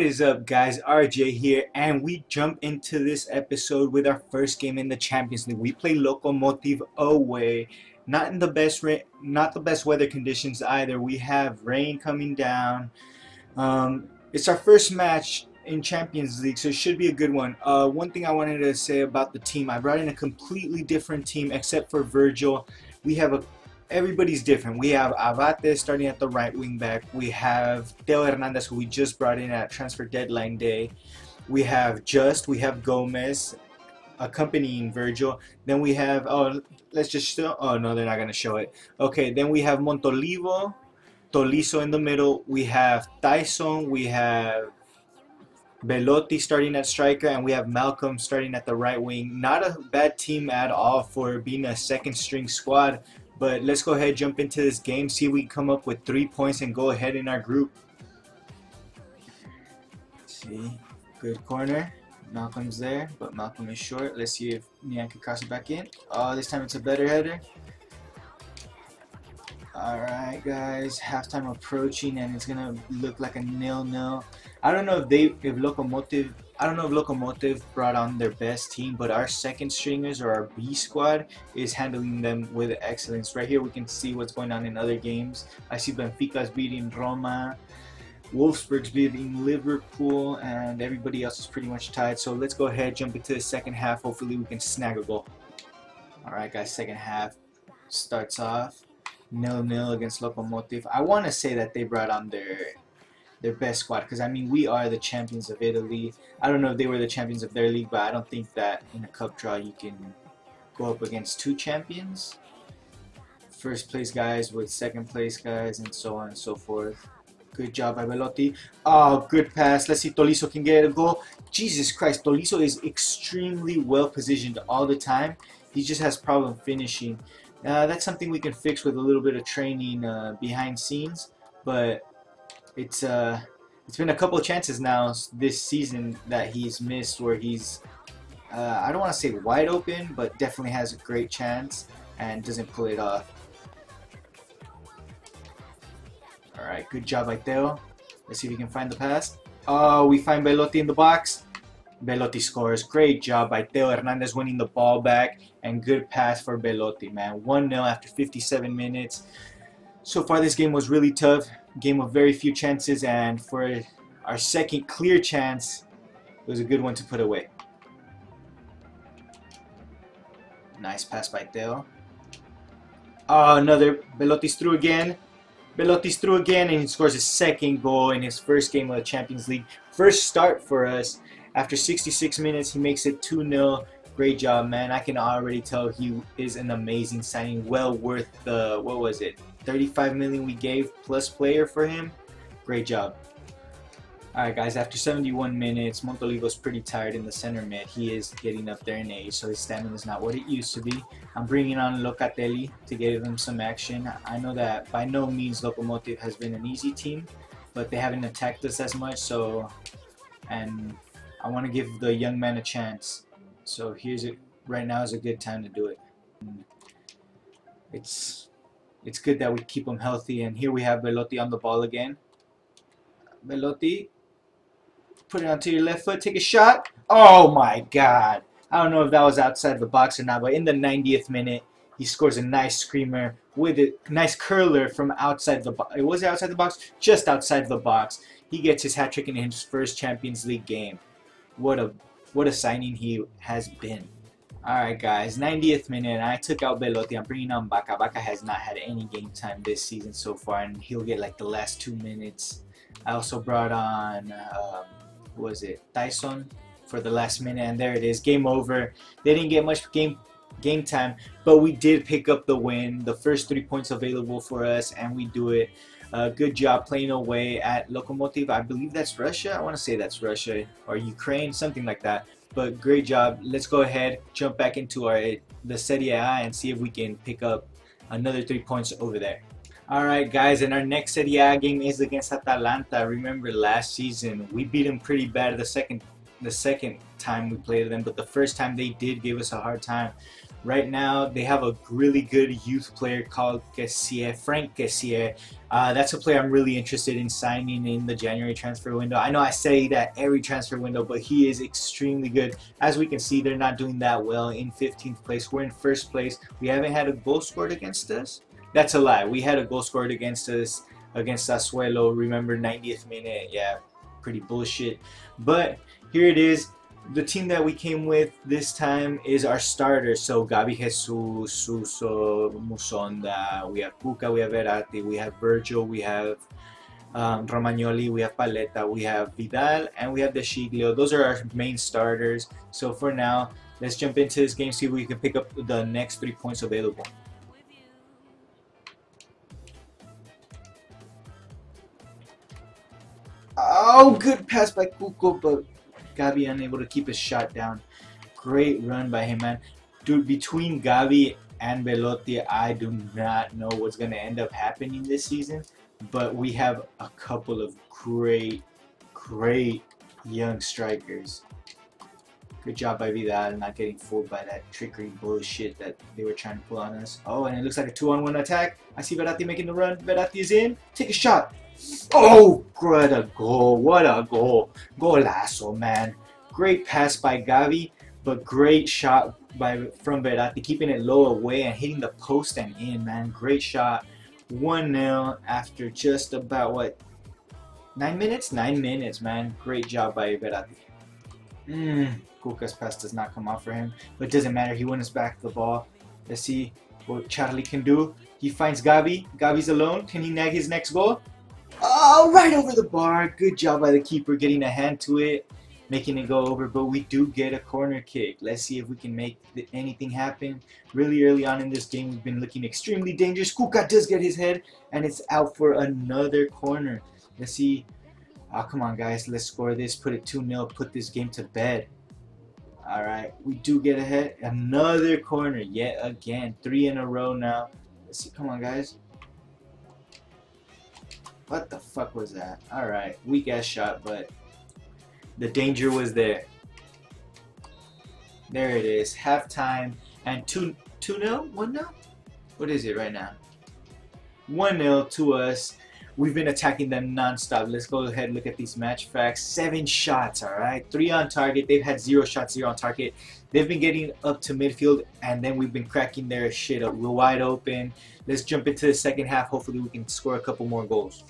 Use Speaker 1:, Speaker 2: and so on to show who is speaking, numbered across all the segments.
Speaker 1: What is up guys, RJ here and we jump into this episode with our first game in the Champions League. We play Lokomotiv away, not in the best not the best weather conditions either. We have rain coming down. Um, it's our first match in Champions League, so it should be a good one. Uh, one thing I wanted to say about the team, I brought in a completely different team except for Virgil. We have a everybody's different. We have Abate starting at the right wing back. We have Theo Hernandez, who we just brought in at transfer deadline day. We have Just. We have Gomez accompanying Virgil. Then we have oh, let's just show. Oh no, they're not gonna show it. Okay, then we have Montolivo, Tolisso in the middle. We have Tyson. We have Belotti starting at striker, and we have Malcom starting at the right wing. Not a bad team at all for being a second string squad. But let's go ahead jump into this game, see if we come up with three points and go ahead in our group. Let's see, good corner. Malcom's there, but Malcolm is short. Let's see if Niang can cross it back in. Oh, this time it's a better header. Alright guys, halftime approaching and it's gonna look like a nil-nil. I don't know if they if Lokomotiv I don't know if Lokomotiv brought on their best team, but our second stringers or our B squad is handling them with excellence. Right here we can see what's going on in other games. I see Benfica's beating Roma, Wolfsburg's beating Liverpool, and everybody else is pretty much tied. So let's go ahead, jump into the second half. Hopefully we can snag a goal. Alright guys, second half starts off nil-nil against Lokomotiv. I want to say that they brought on their their best squad because I mean we are the champions of Italy. I don't know if they were the champions of their league, but I don't think that in a cup draw you can go up against two champions. First place guys with second place guys and so on and so forth. Good job by Belotti. Oh, good pass. Let's see Tolisso can get a goal. Jesus Christ, Tolisso is extremely well positioned all the time. He just has problem finishing. Uh, that's something we can fix with a little bit of training uh, behind scenes, but it's uh, it's been a couple of chances now this season that he's missed where he's uh, I don't want to say wide open, but definitely has a great chance and doesn't pull it off. Alright, good job by Theo. Let's see if we can find the pass. Oh, we find Belotti in the box. Belotti scores. Great job by Theo Hernandez winning the ball back and good pass for Belotti, man. 1-0 after 57 minutes. So far this game was really tough. Game of very few chances and for our second clear chance, it was a good one to put away. Nice pass by Theo. Oh, another Belotti's through again. Belotti's through again and he scores his second goal in his first game of the Champions League. First start for us. After 66 minutes, he makes it 2-0. Great job, man. I can already tell he is an amazing signing. Well worth the, what was it, 35 million we gave plus player for him. Great job. Alright guys, after 71 minutes, Montolivo's pretty tired in the center mid. He is getting up there in age, so his stamina is not what it used to be. I'm bringing on Locatelli to give him some action. I know that by no means Lokomotiv has been an easy team, but they haven't attacked us as much, so... And I want to give the young man a chance. So here's it. Right now is a good time to do it. It's it's good that we keep him healthy. And here we have Belotti on the ball again. Belotti, put it onto your left foot, take a shot. Oh my God! I don't know if that was outside the box or not, but in the 90th minute, he scores a nice screamer with a nice curler from outside the box. It was outside the box, just outside the box. He gets his hat trick in his first Champions League game what a what a signing he has been. Alright guys, 90th minute, I took out Belotti, I'm bringing on Bacca. Bacca has not had any game time this season so far, and he'll get like the last two minutes. I also brought on, um, was it, Tyson for the last minute, and there it is, game over. They didn't get much game game time, but we did pick up the win, the first three points available for us, and we do it. Uh, good job playing away at Lokomotiv. I believe that's Russia. I want to say that's Russia or Ukraine, something like that. But great job. Let's go ahead, jump back into our the Serie A and see if we can pick up another three points over there. Alright guys, and our next Serie A game is against Atalanta. Remember last season, we beat them pretty bad the second the second time we played them, but the first time they did give us a hard time. Right now, they have a really good youth player called Kessié, Franck Kessié. Uh, that's a player I'm really interested in signing in the January transfer window. I know I say that every transfer window, but he is extremely good. As we can see, they're not doing that well in 15th place. We're in first place. We haven't had a goal scored against us. That's a lie. We had a goal scored against us against Sassuolo. Remember, 90th minute. Yeah, pretty bullshit. But here it is the team that we came with this time is our starters. So Gabi Jesus, Suso, Musonda, we have Kucka, we have Verratti, we have Virgil, we have um, Romagnoli, we have Paletta, we have Vidal, and we have De Sciglio. Those are our main starters. So for now, let's jump into this game, see if we can pick up the next three points available. Oh, good pass by Kucka, but Gabi unable to keep his shot down. Great run by him, man. Dude, between Gabi and Belotti, I do not know what's going to end up happening this season. But we have a couple of great, great young strikers. Good job by Vidal not getting fooled by that trickery bullshit that they were trying to pull on us. Oh, and it looks like a two-on-one attack. I see Verratti making the run. Verratti is in. Take a shot. Oh, what a goal. What a goal. Golazo, man. Great pass by Gavi, but great shot by from Verratti, keeping it low away and hitting the post and in, man. Great shot. 1-0 after just about, what, 9 minutes? 9 minutes, man. Great job by Verratti. Mmm, Kucka's pass does not come off for him, but it doesn't matter. He wins back the ball. Let's see what Charly can do. He finds Gavi. Gavi's alone. Can he nag his next goal? Oh, right over the bar. Good job by the keeper getting a hand to it, making it go over. But we do get a corner kick. Let's see if we can make anything happen. Really early on in this game, we've been looking extremely dangerous. Kucka does get his head, and it's out for another corner. Let's see. Oh, come on, guys. Let's score this. Put it 2-0. Put this game to bed. All right. We do get ahead. Another corner yet again. Three in a row now. Let's see. Come on, guys. What the fuck was that? Alright, weak ass shot, but the danger was there. There it is. Halftime and 2 2 0? 1 0? What is it right now? 1 0 to us. We've been attacking them non-stop. Let's go ahead and look at these match facts. Seven shots, alright? Three on target. They've had zero shots, zero on target. They've been getting up to midfield, and then we've been cracking their shit up. We're wide open. Let's jump into the second half. Hopefully we can score a couple more goals.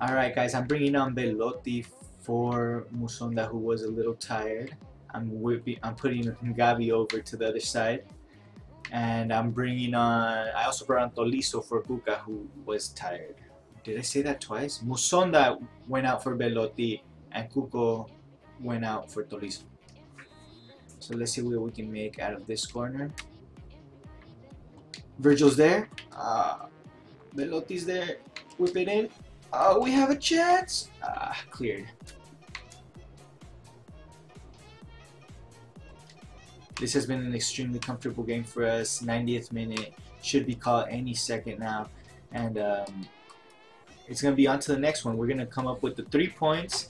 Speaker 1: Alright guys, I'm bringing on Belotti for Musonda who was a little tired. I'm whipping, I'm putting Gabi over to the other side. And I'm bringing on, I also brought on Tolisso for Kucka who was tired. Did I say that twice? Musonda went out for Belotti and Kucka went out for Tolisso. So let's see what we can make out of this corner. Virgil's there. Uh, Belotti's there. Whip it in. Oh, we have a chance. Ah, cleared. This has been an extremely comfortable game for us. 90th minute. Should be called any second now. And um, it's going to be on to the next one. We're going to come up with the three points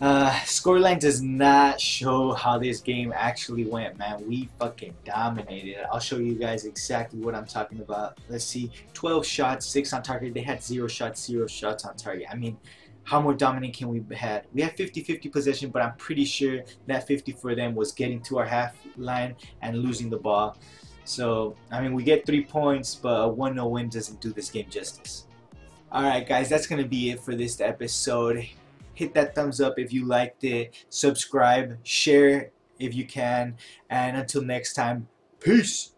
Speaker 1: uh, scoreline does not show how this game actually went, man. We fucking dominated. I'll show you guys exactly what I'm talking about. Let's see. 12 shots, 6 on target. They had 0 shots, 0 shots on target. I mean, how more dominant can we had? We had 50-50 possession, but I'm pretty sure that 50 for them was getting to our half line and losing the ball. So, I mean, we get 3 points, but a 1-0 win doesn't do this game justice. Alright guys, that's going to be it for this episode hit that thumbs up if you liked it. Subscribe share if you can. And until next time peace